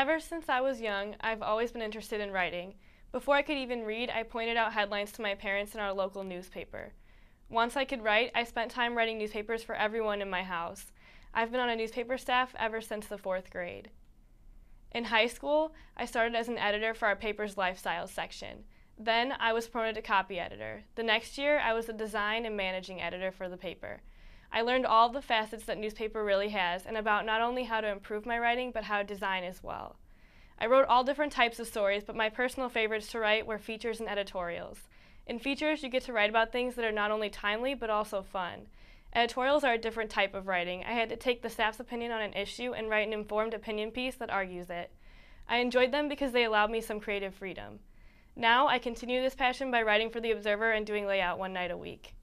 Ever since I was young, I've always been interested in writing. Before I could even read, I pointed out headlines to my parents in our local newspaper. Once I could write, I spent time writing newspapers for everyone in my house. I've been on a newspaper staff ever since the fourth grade. In high school, I started as an editor for our paper's lifestyle section. Then I was promoted to copy editor. The next year, I was the design and managing editor for the paper. I learned all the facets that newspaper really has and about not only how to improve my writing, but how to design as well. I wrote all different types of stories, but my personal favorites to write were features and editorials. In features, you get to write about things that are not only timely, but also fun. Editorials are a different type of writing. I had to take the staff's opinion on an issue and write an informed opinion piece that argues it. I enjoyed them because they allowed me some creative freedom. Now, I continue this passion by writing for The Observer and doing layout one night a week.